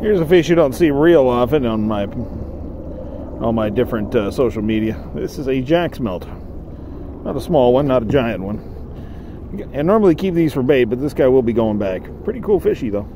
Here's a fish you don't see real often on my all my different uh, social media. This is a jack smelt. Not a small one, not a giant one. I normally keep these for bait, but this guy will be going back. Pretty cool fishy though.